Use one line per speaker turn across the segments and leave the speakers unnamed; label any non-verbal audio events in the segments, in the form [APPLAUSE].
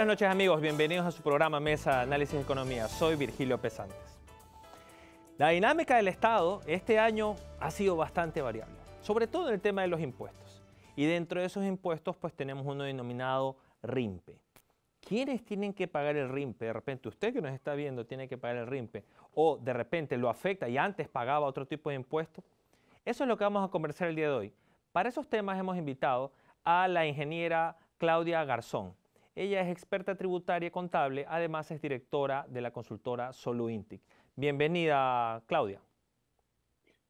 Buenas noches amigos, bienvenidos a su programa Mesa Análisis de Economía. Soy Virgilio Pesantes. La dinámica del Estado este año ha sido bastante variable, sobre todo en el tema de los impuestos. Y dentro de esos impuestos pues tenemos uno denominado RIMPE. ¿Quiénes tienen que pagar el RIMPE? De repente usted que nos está viendo tiene que pagar el RIMPE o de repente lo afecta y antes pagaba otro tipo de impuestos. Eso es lo que vamos a conversar el día de hoy. Para esos temas hemos invitado a la ingeniera Claudia Garzón. Ella es experta tributaria y contable, además es directora de la consultora Soluintic. Bienvenida, Claudia.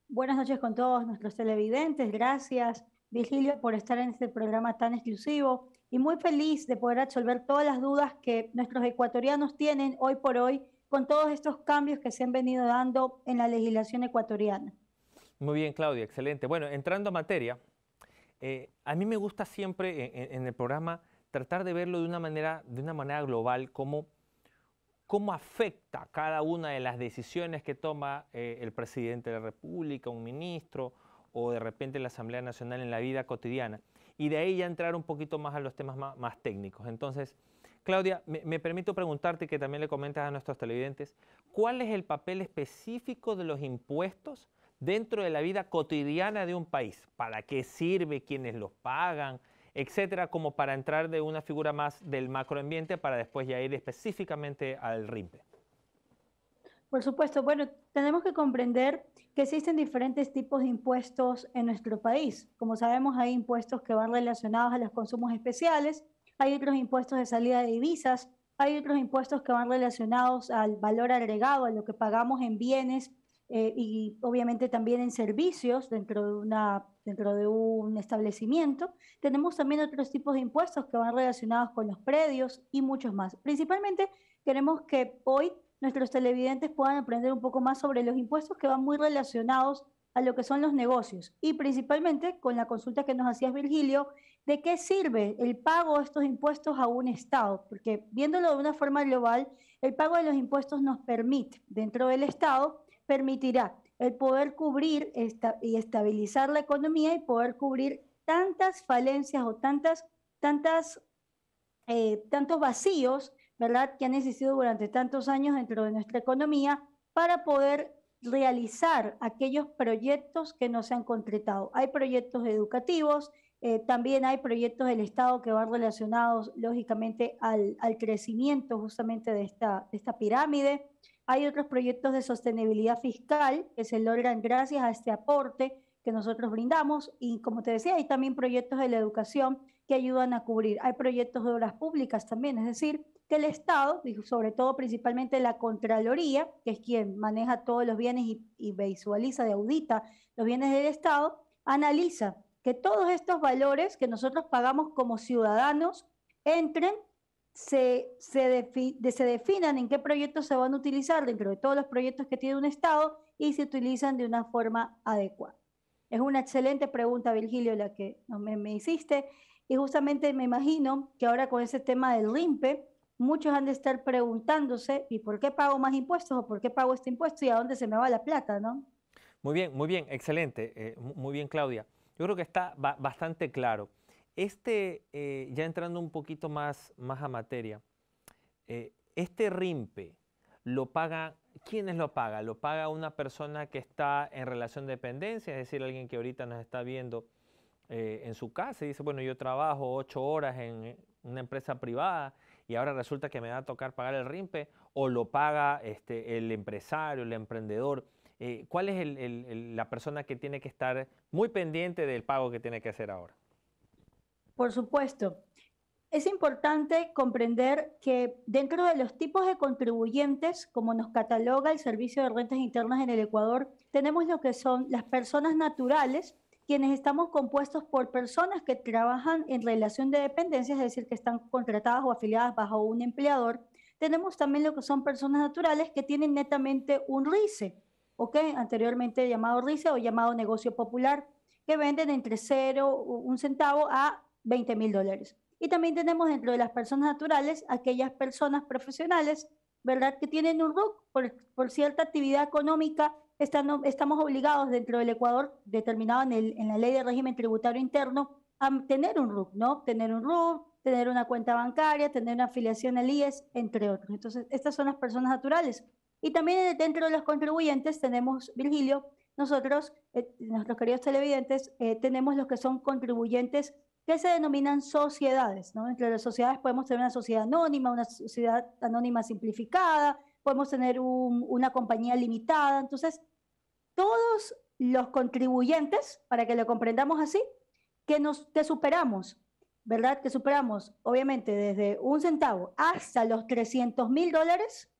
Buenas noches con todos nuestros televidentes. Gracias, Virgilio, por estar en este programa tan exclusivo y muy feliz de poder resolver todas las dudas que nuestros ecuatorianos tienen hoy por hoy con todos estos cambios que se han venido dando en la legislación ecuatoriana.
Muy bien, Claudia, excelente. Bueno, entrando a materia, eh, a mí me gusta siempre en, el programa tratar de verlo de una manera, de una manera global, cómo, cómo afecta cada una de las decisiones que toma eh, el presidente de la República, un ministro o de repente la Asamblea Nacional en la vida cotidiana. Y de ahí ya entrar un poquito más a los temas más técnicos. Entonces, Claudia, me, permito preguntarte que también le comentas a nuestros televidentes, ¿cuál es el papel específico de los impuestos dentro de la vida cotidiana de un país? ¿Para qué sirve? ¿Quiénes los pagan? Etcétera, como para entrar de una figura más del macroambiente para después ya ir específicamente al RIMPE.
Por supuesto, bueno, tenemos que comprender que existen diferentes tipos de impuestos en nuestro país. Como sabemos, hay impuestos que van relacionados a los consumos especiales, hay otros impuestos de salida de divisas, hay otros impuestos que van relacionados al valor agregado, a lo que pagamos en bienes eh, y obviamente también en servicios dentro de, una, dentro de un establecimiento. Tenemos también otros tipos de impuestos que van relacionados con los predios y muchos más. Principalmente queremos que hoy nuestros televidentes puedan aprender un poco más sobre los impuestos que van muy relacionados a lo que son los negocios y principalmente con la consulta que nos hacías Virgilio, de qué sirve el pago de estos impuestos a un Estado, porque viéndolo de una forma global, el pago de los impuestos nos permite, dentro del Estado, permitirá el poder cubrir y estabilizar la economía y poder cubrir tantas falencias o tantas, tantas, eh, tantos vacíos, ¿verdad?, que han existido durante tantos años dentro de nuestra economía para poder realizar aquellos proyectos que no se han concretado. Hay proyectos educativos, eh, también hay proyectos del Estado que van relacionados, lógicamente, al, crecimiento justamente de esta, de esta pirámide. Hay otros proyectos de sostenibilidad fiscal que se logran gracias a este aporte que nosotros brindamos y como te decía, hay también proyectos de la educación que ayudan a cubrir. Hay proyectos de obras públicas también, es decir, que el Estado, sobre todo principalmente la Contraloría, que es quien maneja todos los bienes y, visualiza y audita los bienes del Estado, analiza que todos estos valores que nosotros pagamos como ciudadanos entren, se, se, se, definan en qué proyectos se van a utilizar dentro de todos los proyectos que tiene un Estado y se utilizan de una forma adecuada. Es una excelente pregunta, Virgilio, la que me, me hiciste. Y justamente me imagino que ahora con ese tema del RIMPE, muchos han de estar preguntándose, ¿y por qué pago más impuestos o por qué pago este impuesto y a dónde se me va la plata, no?
Muy bien, muy bien, excelente, eh, muy bien, Claudia. Yo creo que está bastante claro. Este, eh, ya entrando un poquito más, más a materia, eh, este RIMPE lo paga, ¿quiénes lo paga? Lo paga una persona que está en relación de dependencia, es decir, alguien que ahorita nos está viendo en su casa y dice, bueno, yo trabajo ocho horas en una empresa privada y ahora resulta que me va a tocar pagar el RIMPE o lo paga este, el empresario, el emprendedor. Eh, ¿Cuál es la persona que tiene que estar muy pendiente del pago que tiene que hacer ahora?
Por supuesto. Es importante comprender que dentro de los tipos de contribuyentes, como nos cataloga el Servicio de Rentas Internas en el Ecuador, tenemos lo que son las personas naturales, quienes estamos compuestos por personas que trabajan en relación de dependencia, es decir, que están contratadas o afiliadas bajo un empleador. Tenemos también lo que son personas naturales que tienen netamente un RICE, ¿ok? Anteriormente llamado RICE o llamado negocio popular, que venden entre cero, un centavo a 20 mil dólares. Y también tenemos dentro de las personas naturales aquellas personas profesionales, ¿verdad? Que tienen un RUC por, por cierta actividad económica estamos obligados dentro del Ecuador, determinado en, la ley de régimen tributario interno, a tener un RUC, ¿no? Tener un RUC, tener una cuenta bancaria, tener una afiliación al IES, entre otros. Entonces, estas son las personas naturales. Y también dentro de los contribuyentes tenemos, Virgilio, nosotros, eh, nuestros queridos televidentes, eh, tenemos los que son contribuyentes que se denominan sociedades. ¿no? Entre las sociedades podemos tener una sociedad anónima, una sociedad anónima simplificada, podemos tener una compañía limitada. Entonces, todos los contribuyentes, para que lo comprendamos así, que nos que superamos, ¿verdad? Que superamos, obviamente, desde un centavo hasta los 300 mil dólares,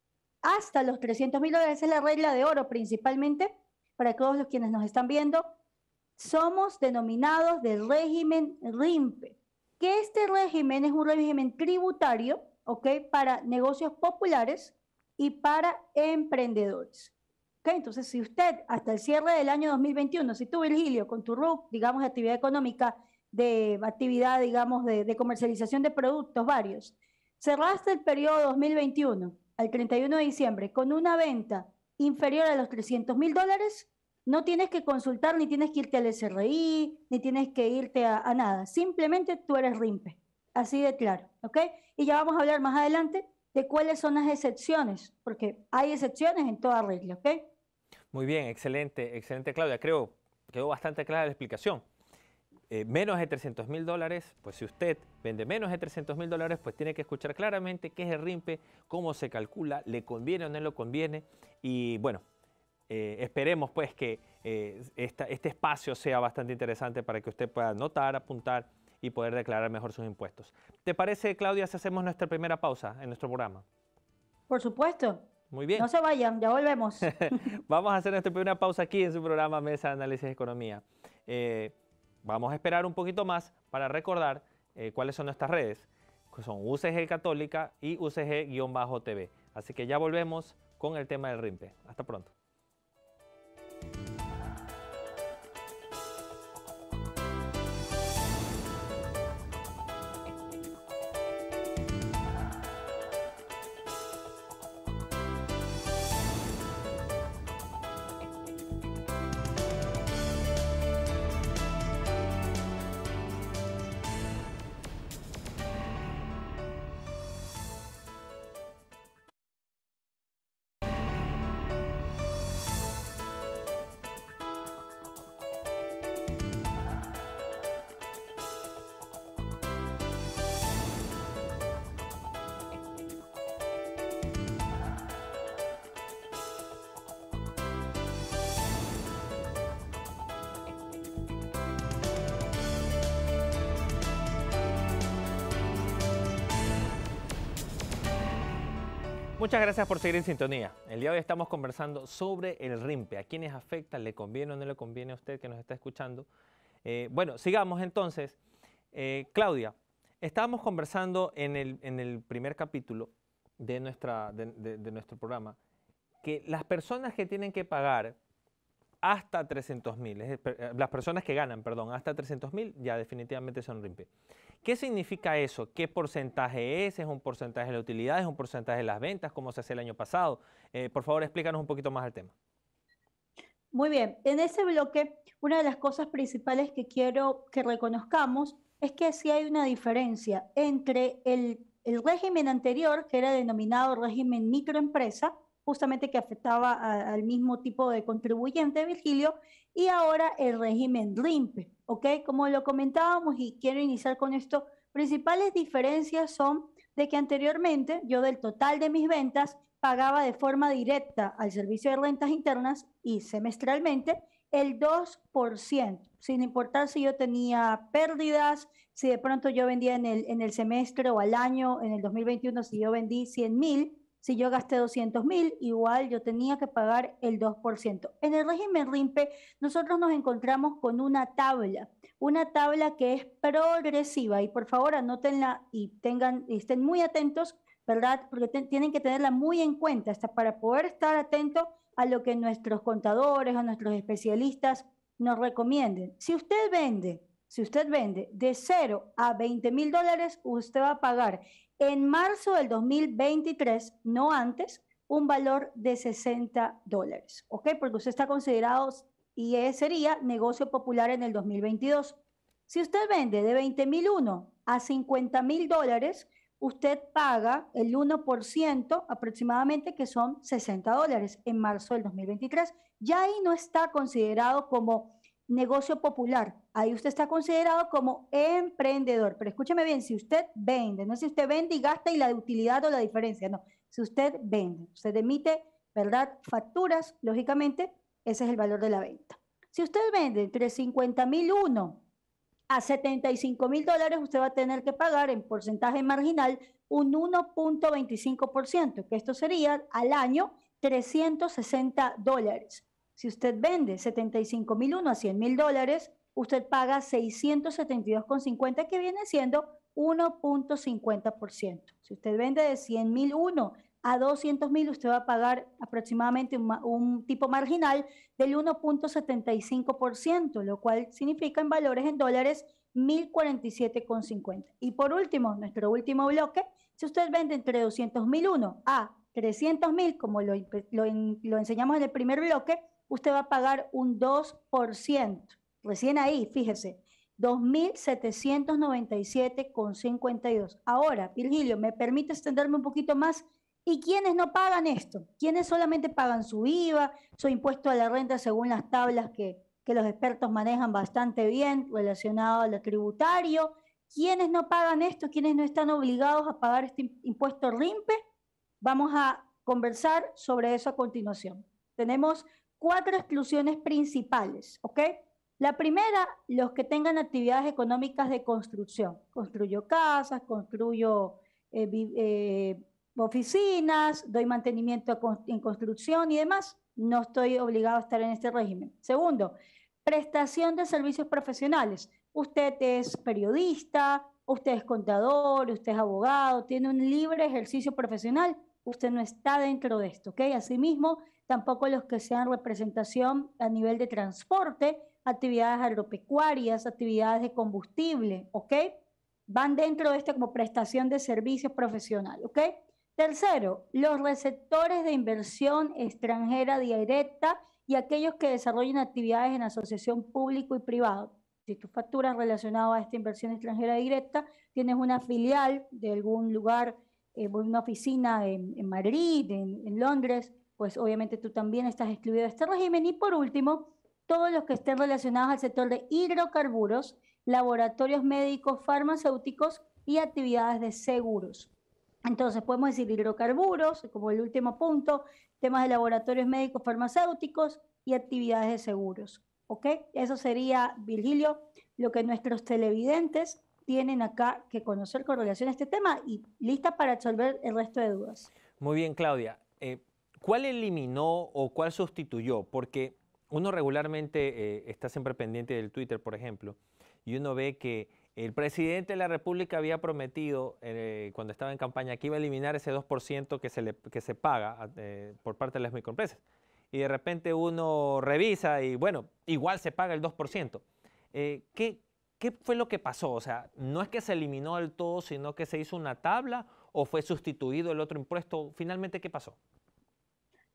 hasta los 300 mil dólares, es la regla de oro principalmente, para todos los quienes nos están viendo, somos denominados del régimen RIMPE, que este régimen es un régimen tributario, ¿ok? Para negocios populares y para emprendedores. ¿ok? Entonces, si usted hasta el cierre del año 2021, si tú, Virgilio, con tu RUC, digamos, de actividad económica, de actividad, digamos, de, de comercialización de productos varios, cerraste el periodo 2021 al 31 de diciembre con una venta inferior a los 300 mil dólares, no tienes que consultar, ni tienes que irte al SRI, ni tienes que irte a, nada. Simplemente tú eres RIMPE. Así de claro, ¿ok? Y ya vamos a hablar más adelante de cuáles son las excepciones, porque hay excepciones en toda regla, ¿ok?
Muy bien, excelente, excelente, Claudia. Creo que quedó bastante clara la explicación. Eh, menos de 300 mil dólares, pues si usted vende menos de 300 mil dólares, pues tiene que escuchar claramente qué es el RIMPE, cómo se calcula, le conviene o no le conviene. Y bueno, eh, esperemos pues que eh, este espacio sea bastante interesante para que usted pueda notar, apuntar y poder declarar mejor sus impuestos. ¿Te parece, Claudia, si hacemos nuestra primera pausa en nuestro programa?
Por supuesto.
Muy bien.
No se vayan, ya volvemos. [LAUGHS]
vamos a hacer nuestra primera pausa aquí en su programa Mesa de Análisis de Economía. Eh, vamos a esperar un poquito más para recordar cuáles son nuestras redes, que son UCG Católica y UCG-TV. Así que ya volvemos con el tema del RIMPE. Hasta pronto. Muchas gracias por seguir en sintonía. El día de hoy estamos conversando sobre el RIMPE, a quiénes afecta, le conviene o no le conviene a usted que nos está escuchando. Eh, bueno, sigamos entonces. Eh, Claudia, estábamos conversando en el, primer capítulo de, nuestro programa que las personas que tienen que pagar hasta 300 mil, eh, las personas que ganan, perdón, hasta 300 mil, ya definitivamente son RIMPE. ¿Qué significa eso? ¿Qué porcentaje es? ¿Es un porcentaje de la utilidad? ¿Es un porcentaje de las ventas? ¿Cómo se hace el año pasado? Eh, por favor, explícanos un poquito más el tema.
Muy bien, en ese bloque, una de las cosas principales que quiero que reconozcamos es que sí hay una diferencia entre el, el régimen anterior, que era denominado régimen microempresa, justamente que afectaba al mismo tipo de contribuyente, Virgilio, y ahora el régimen RIMPE, ¿ok? Como lo comentábamos y quiero iniciar con esto, principales diferencias son de que anteriormente yo del total de mis ventas pagaba de forma directa al servicio de rentas internas y semestralmente el 2%, sin importar si yo tenía pérdidas, si de pronto yo vendía en el, en el semestre o al año, en el 2021, si yo vendí 100 mil, si yo gasté 200 mil, igual yo tenía que pagar el 2%. En el régimen RIMPE, nosotros nos encontramos con una tabla, una tabla que es progresiva. Y por favor, anótenla y tengan, estén muy atentos, ¿verdad? Porque tienen que tenerla muy en cuenta hasta para poder estar atentos a lo que nuestros contadores o nuestros especialistas nos recomienden. Si usted vende, si usted vende de 0 a 20 mil dólares, usted va a pagar en marzo del 2023, no antes, un valor de 60 dólares, ¿ok? Porque usted está considerado y sería negocio popular en el 2022. Si usted vende de 20.001 a 50 mil dólares, usted paga el 1% aproximadamente, que son 60 dólares en marzo del 2023. Ya ahí no está considerado como negocio popular. Ahí usted está considerado como emprendedor. Pero escúcheme bien, si usted vende, no si usted vende y gasta y la utilidad o la diferencia, no. Si usted vende, usted emite, ¿verdad? Facturas, lógicamente, ese es el valor de la venta. Si usted vende entre 50 mil uno a 75 mil dólares, usted va a tener que pagar en porcentaje marginal un 1.25%, que esto sería al año 360 dólares. Si usted vende 75 mil uno a 100 mil dólares, usted paga 672,50, que viene siendo 1.50%. Si usted vende de 100 mil uno a 200 mil, usted va a pagar aproximadamente un, tipo marginal del 1.75%, lo cual significa en valores en dólares 1.047,50. Y por último, nuestro último bloque, si usted vende entre 200 mil uno a 300 mil, como lo, lo enseñamos en el primer bloque, usted va a pagar un 2%. Recién ahí, fíjese, 2.797,52. Ahora, Virgilio, ¿me permite extenderme un poquito más? ¿Y quiénes no pagan esto? ¿Quiénes solamente pagan su IVA, su impuesto a la renta según las tablas que, que los expertos manejan bastante bien relacionado a lo tributario? ¿Quiénes no pagan esto? ¿Quiénes no están obligados a pagar este impuesto RIMPE? Vamos a conversar sobre eso a continuación. Tenemos cuatro exclusiones principales, ¿ok? La primera, los que tengan actividades económicas de construcción. Construyo casas, construyo eh, eh, oficinas, doy mantenimiento en construcción y demás. No estoy obligado a estar en este régimen. Segundo, prestación de servicios profesionales. Usted es periodista, usted es contador, usted es abogado, tiene un libre ejercicio profesional. Usted no está dentro de esto, ¿ok? Asimismo, tampoco los que sean representación a nivel de transporte, actividades agropecuarias, actividades de combustible, ¿ok? Van dentro de esto como prestación de servicios profesional, ¿ok? Tercero, los receptores de inversión extranjera directa y aquellos que desarrollen actividades en asociación público y privado. Si tú facturas relacionado a esta inversión extranjera directa, tienes una filial de algún lugar, eh, una oficina en, Madrid, en, en Londres, pues obviamente tú también estás excluido de este régimen. Y por último, todos los que estén relacionados al sector de hidrocarburos, laboratorios médicos, farmacéuticos y actividades de seguros. Entonces, podemos decir hidrocarburos, como el último punto, temas de laboratorios médicos, farmacéuticos y actividades de seguros. ¿Ok? Eso sería, Virgilio, lo que nuestros televidentes tienen acá que conocer con relación a este tema y lista para resolver el resto de dudas.
Muy bien, Claudia. Eh, ¿Cuál eliminó o cuál sustituyó? Porque uno regularmente eh, está siempre pendiente del Twitter, por ejemplo, y uno ve que el presidente de la República había prometido, eh, cuando estaba en campaña, que iba a eliminar ese 2% que se, le, que se paga eh, por parte de las microempresas. Y de repente uno revisa y, bueno, igual se paga el 2%. ¿qué, ¿Qué fue lo que pasó? O sea, no es que se eliminó del todo, sino que se hizo una tabla o fue sustituido el otro impuesto. Finalmente, ¿qué pasó?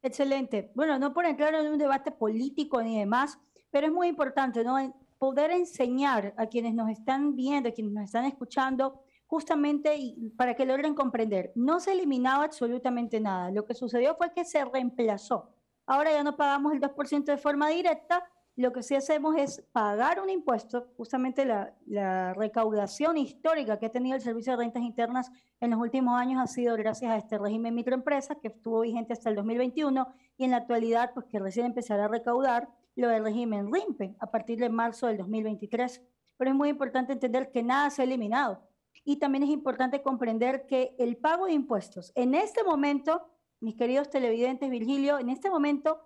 Excelente. Bueno, no por entrar en un debate político ni demás, pero es muy importante ¿no? poder enseñar a quienes nos están viendo, a quienes nos están escuchando, justamente para que logren comprender. No se eliminaba absolutamente nada. Lo que sucedió fue que se reemplazó. Ahora ya no pagamos el 2% de forma directa, lo que sí hacemos es pagar un impuesto, justamente la, recaudación histórica que ha tenido el Servicio de Rentas Internas en los últimos años ha sido gracias a este régimen microempresas que estuvo vigente hasta el 2021 y en la actualidad, pues que recién empezará a recaudar lo del régimen RIMPE a partir de marzo del 2023. Pero es muy importante entender que nada se ha eliminado. Y también es importante comprender que el pago de impuestos, en este momento, mis queridos televidentes, Virgilio, en este momento,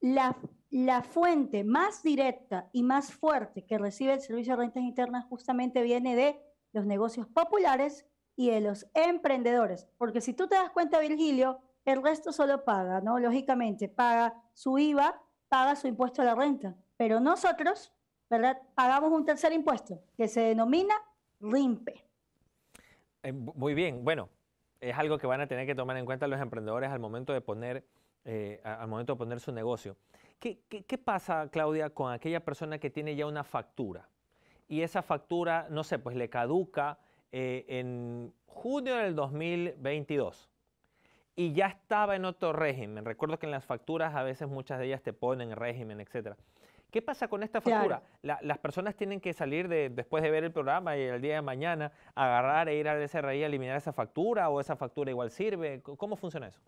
la la fuente más directa y más fuerte que recibe el Servicio de Rentas Internas justamente viene de los negocios populares y de los emprendedores. Porque si tú te das cuenta, Virgilio, el resto solo paga, ¿no? Lógicamente, paga su IVA, paga su impuesto a la renta. Pero nosotros, ¿verdad? Pagamos un tercer impuesto que se denomina RIMPE.
Eh, muy bien, bueno, es algo que van a tener que tomar en cuenta los emprendedores al momento de poner, eh, al momento de poner su negocio. ¿Qué, pasa, Claudia, con aquella persona que tiene ya una factura? Y esa factura, no sé, pues le caduca eh, en junio del 2022 y ya estaba en otro régimen. Recuerdo que en las facturas a veces muchas de ellas te ponen régimen, etcétera. ¿Qué pasa con esta factura? las personas tienen que salir de, después de ver el programa y el día de mañana agarrar e ir al SRI a eliminar esa factura o esa factura igual sirve. ¿Cómo funciona eso?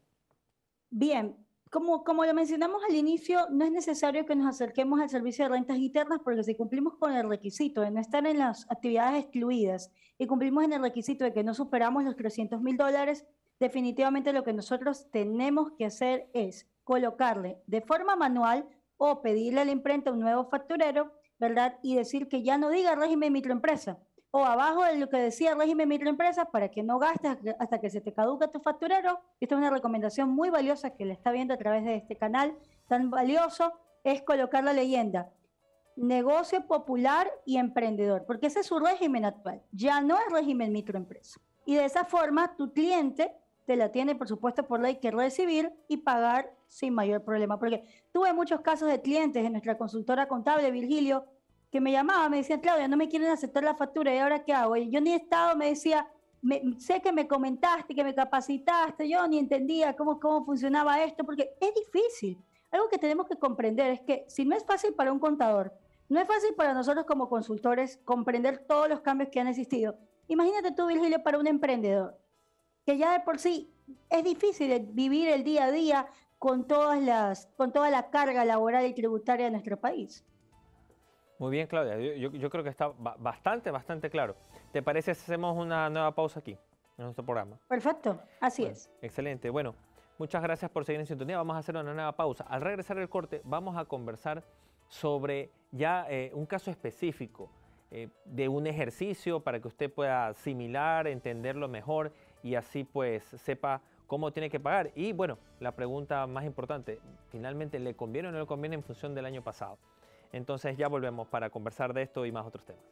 Bien, como, como lo mencionamos al inicio, no es necesario que nos acerquemos al servicio de rentas internas porque si cumplimos con el requisito de no estar en las actividades excluidas y cumplimos en el requisito de que no superamos los 300 mil dólares, definitivamente lo que nosotros tenemos que hacer es colocarle de forma manual o pedirle a la imprenta un nuevo facturero, ¿verdad? Y decir que ya no diga régimen microempresa, o abajo de lo que decía régimen microempresa para que no gastes hasta que se te caduca tu facturero. Esta es una recomendación muy valiosa que le está viendo a través de este canal tan valioso, es colocar la leyenda negocio popular y emprendedor, porque ese es su régimen actual, ya no es régimen microempresa. Y de esa forma tu cliente te la tiene, por supuesto, por ley que recibir y pagar sin mayor problema. Porque tuve muchos casos de clientes en nuestra consultora contable, Virgilio, que me llamaba, me decían, Claudia, no me quieren aceptar la factura, ¿y ahora qué hago? Y yo ni he estado, me decía, sé que me comentaste, que me capacitaste, yo ni entendía cómo, cómo funcionaba esto, porque es difícil. Algo que tenemos que comprender es que si no es fácil para un contador, no es fácil para nosotros como consultores comprender todos los cambios que han existido. Imagínate tú, Virgilio, para un emprendedor, que ya de por sí es difícil vivir el día a día con, todas las, con toda la carga laboral y tributaria de nuestro país.
Muy bien, Claudia. Yo, creo que está bastante, bastante claro. ¿Te parece si hacemos una nueva pausa aquí en nuestro programa?
Perfecto, así es.
Excelente. Bueno, muchas gracias por seguir en sintonía. Vamos a hacer una nueva pausa. Al regresar el corte, vamos a conversar sobre ya eh, un caso específico eh, de un ejercicio para que usted pueda asimilar, entenderlo mejor y así pues sepa cómo tiene que pagar. Y bueno, la pregunta más importante, finalmente, ¿le conviene o no le conviene en función del año pasado? Entonces ya volvemos para conversar de esto y más otros temas.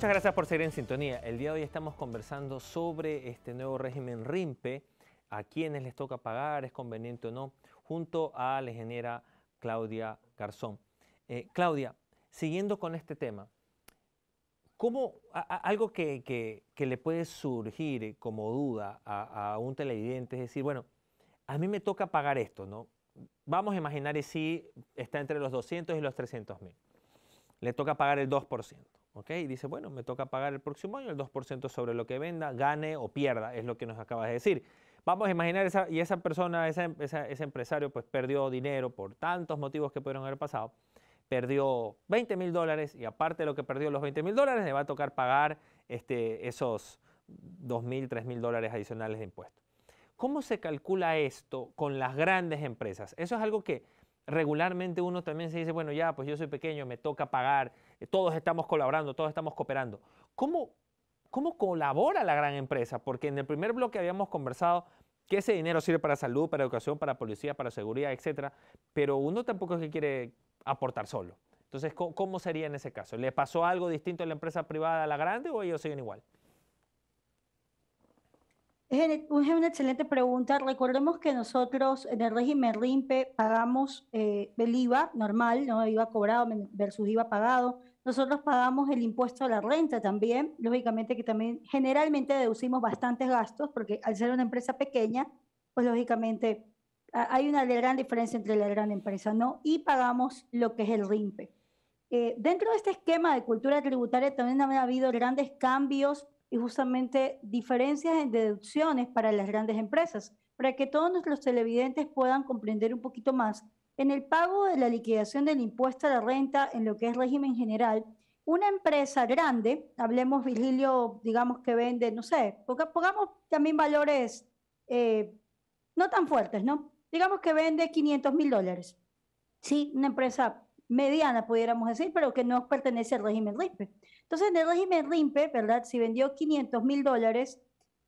Muchas gracias por seguir en sintonía. El día de hoy estamos conversando sobre este nuevo régimen RIMPE, a quienes les toca pagar, es conveniente o no, junto a la ingeniera Claudia Garzón. Eh, Claudia, siguiendo con este tema, ¿cómo, algo que, le puede surgir como duda a, un televidente es decir, bueno, a mí me toca pagar esto, ¿no? Vamos a imaginar si está entre los 200 y los 300 mil. Le toca pagar el 2%. ¿Ok? Y dice, bueno, me toca pagar el próximo año el 2% sobre lo que venda, gane o pierda, es lo que nos acabas de decir. Vamos a imaginar, esa, y esa persona, ese empresario, pues perdió dinero por tantos motivos que pudieron haber pasado, perdió 20 mil dólares y aparte de lo que perdió los 20 mil dólares, le va a tocar pagar este, esos 2 mil, 3 mil dólares adicionales de impuestos. ¿Cómo se calcula esto con las grandes empresas? Eso es algo que regularmente uno también se dice, bueno, ya, pues yo soy pequeño, me toca pagar, eh, todos estamos colaborando, todos estamos cooperando. ¿Cómo, ¿Cómo colabora la gran empresa? Porque en el primer bloque habíamos conversado que ese dinero sirve para salud, para educación, para policía, para seguridad, etcétera, pero uno tampoco es que quiere aportar solo. Entonces, ¿cómo, sería en ese caso? ¿Le pasó algo distinto a la empresa privada a la grande o ellos siguen igual?
Es una excelente pregunta. Recordemos que nosotros en el régimen RIMPE pagamos eh, el IVA normal, ¿no? IVA cobrado versus IVA pagado. Nosotros pagamos el impuesto a la renta también, lógicamente que también generalmente deducimos bastantes gastos, porque al ser una empresa pequeña, pues lógicamente hay una gran diferencia entre la gran empresa, ¿no? Y pagamos lo que es el RIMPE. Eh, dentro de este esquema de cultura tributaria también ha habido grandes cambios y justamente diferencias en deducciones para las grandes empresas, para que todos nuestros televidentes puedan comprender un poquito más. En el pago de la liquidación del impuesto a la renta en lo que es régimen general, una empresa grande, hablemos Virgilio, digamos que vende, no sé, pongamos también valores eh, no tan fuertes, ¿no? digamos que vende 500 mil dólares. Sí, una empresa mediana, pudiéramos decir, pero que no pertenece al régimen RIMPE. Entonces, en el régimen RIMPE, ¿verdad? Si vendió 500 mil dólares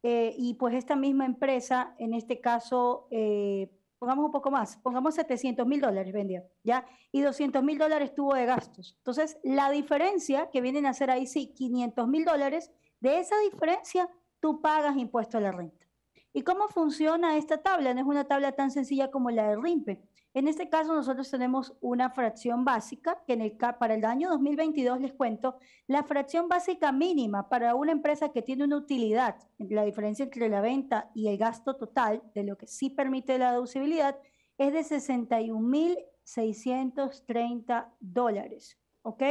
eh, y pues esta misma empresa, en este caso, eh, pongamos un poco más, pongamos 700 mil dólares vendió, ¿ya? Y 200 mil dólares tuvo de gastos. Entonces, la diferencia que vienen a ser ahí, sí, 500 mil dólares, de esa diferencia tú pagas impuesto a la renta. ¿Y cómo funciona esta tabla? No es una tabla tan sencilla como la del RIMPE. En este caso nosotros tenemos una fracción básica, que en el, para el año 2022 les cuento, la fracción básica mínima para una empresa que tiene una utilidad, la diferencia entre la venta y el gasto total de lo que sí permite la deducibilidad, es de 61.630 dólares. ¿Ok?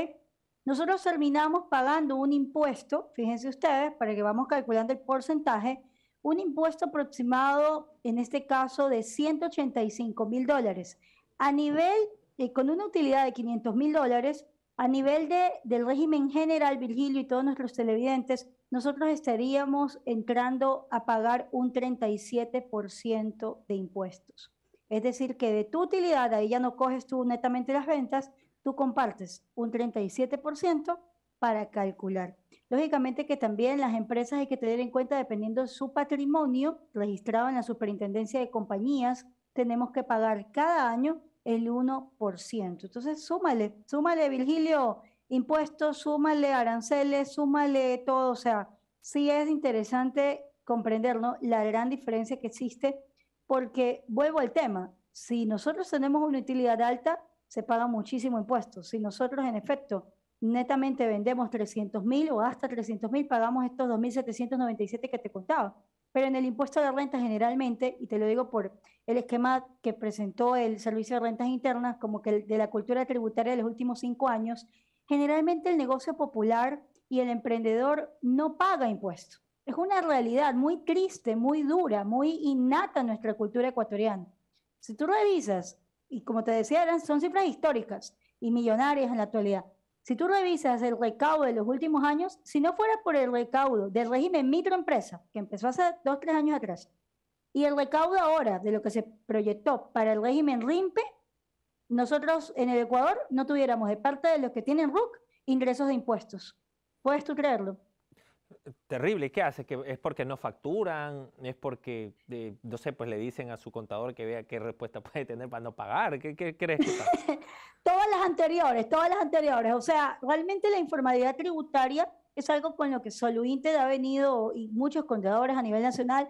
Nosotros terminamos pagando un impuesto, fíjense ustedes, para que vamos calculando el porcentaje, un impuesto aproximado, en este caso, de 185 mil dólares. A nivel, eh, con una utilidad de 500 mil dólares, a nivel de, del régimen general, Virgilio y todos nuestros televidentes, nosotros estaríamos entrando a pagar un 37% de impuestos. Es decir, que de tu utilidad, ahí ya no coges tú netamente las ventas, tú compartes un 37% para calcular. Lógicamente que también las empresas hay que tener en cuenta, dependiendo de su patrimonio registrado en la Superintendencia de Compañías, tenemos que pagar cada año el 1%. Entonces, súmale, súmale, Virgilio, impuestos, súmale aranceles, súmale todo. O sea, sí es interesante comprender la gran diferencia que existe, porque vuelvo al tema, si nosotros tenemos una utilidad alta, se paga muchísimo impuestos. Si nosotros, en efecto, netamente vendemos 300 mil o hasta 300 mil, pagamos estos 2.797 que te contaba. Pero en el impuesto de renta generalmente, y te lo digo por el esquema que presentó el Servicio de Rentas Internas, como que de la cultura tributaria de los últimos cinco años, generalmente el negocio popular y el emprendedor no paga impuestos. Es una realidad muy triste, muy dura, muy innata en nuestra cultura ecuatoriana. Si tú revisas, y como te decía, son cifras históricas y millonarias en la actualidad, si tú revisas el recaudo de los últimos años, si no fuera por el recaudo del régimen microempresa, que empezó hace dos, tres años atrás, y el recaudo ahora de lo que se proyectó para el régimen RIMPE, nosotros en el Ecuador no tuviéramos de parte de los que tienen RUC ingresos de impuestos. ¿Puedes tú creerlo?
Terrible, ¿qué hace? ¿Que ¿Es porque no facturan? ¿Es porque, no sé, pues le dicen a su contador que vea qué respuesta [LAUGHS] puede tener para no pagar? ¿Qué, crees que pasa? [LAUGHS]
todas las anteriores, todas las anteriores. O sea, realmente la informalidad tributaria es algo con lo que Soluinter ha venido y muchos contadores a nivel nacional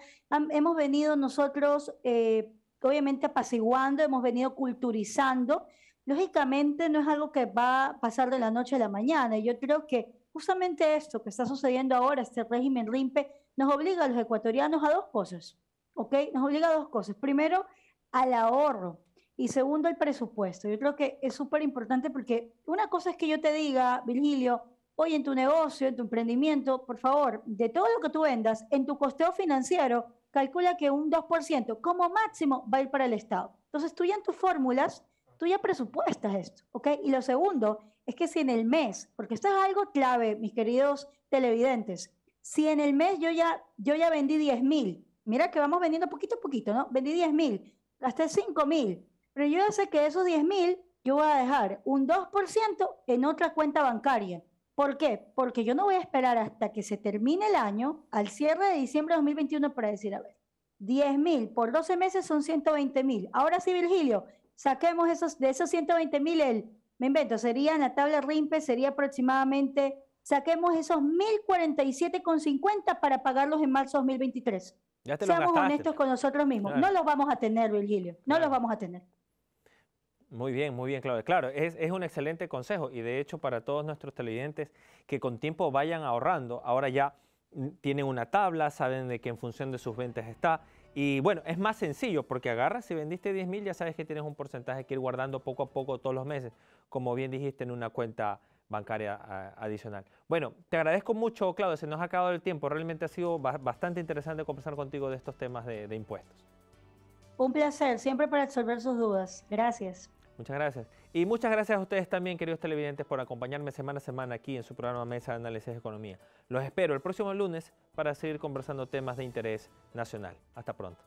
hemos venido nosotros, eh, obviamente, apaciguando, hemos venido culturizando. Lógicamente no es algo que va a pasar de la noche a la mañana. Yo creo que justamente esto que está sucediendo ahora, este régimen RIMPE, nos obliga a los ecuatorianos a dos cosas, ¿ok? Nos obliga a dos cosas. Primero, al ahorro y segundo, el presupuesto. Yo creo que es súper importante porque una cosa es que yo te diga, Virgilio, hoy en tu negocio, en tu emprendimiento, por favor, de todo lo que tú vendas, en tu costeo financiero, calcula que un 2% como máximo va a ir para el Estado. Entonces tú ya en tus fórmulas, tú ya presupuestas esto, ¿ok? Y lo segundo es que si en el mes, porque esto es algo clave, mis queridos televidentes, si en el mes yo ya, yo ya vendí 10 mil, mira que vamos vendiendo poquito a poquito, ¿no? Vendí 10 mil, gasté 5 mil, pero yo ya sé que esos 10 mil yo voy a dejar un 2% en otra cuenta bancaria. ¿Por qué? Porque yo no voy a esperar hasta que se termine el año, al cierre de diciembre de 2021, para decir, a ver, 10 mil por 12 meses son 120 mil. Ahora sí, Virgilio, saquemos esos, de esos 120 mil el me invento, sería en la tabla RIMPE, sería aproximadamente, saquemos esos 1.047,50 para pagarlos en marzo 2023. Ya te Seamos honestos con nosotros mismos. No los vamos a tener, Virgilio, no los vamos a tener.
Muy bien, muy bien, Claudia. Claro, es, es, un excelente consejo y de hecho para todos nuestros televidentes que con tiempo vayan ahorrando, ahora ya tienen una tabla, saben de que en función de sus ventas está y bueno, es más sencillo porque agarras, si vendiste 10 mil, ya sabes que tienes un porcentaje que ir guardando poco a poco todos los meses, como bien dijiste, en una cuenta bancaria adicional. Bueno, te agradezco mucho, Claudio, se nos ha acabado el tiempo. Realmente ha sido bastante interesante conversar contigo de estos temas de, de impuestos.
Un placer, siempre para resolver sus dudas. Gracias.
Muchas gracias. Y muchas gracias a ustedes también, queridos televidentes, por acompañarme semana a semana aquí en su programa Mesa de Análisis de Economía. Los espero el próximo lunes para seguir conversando temas de interés nacional. Hasta pronto.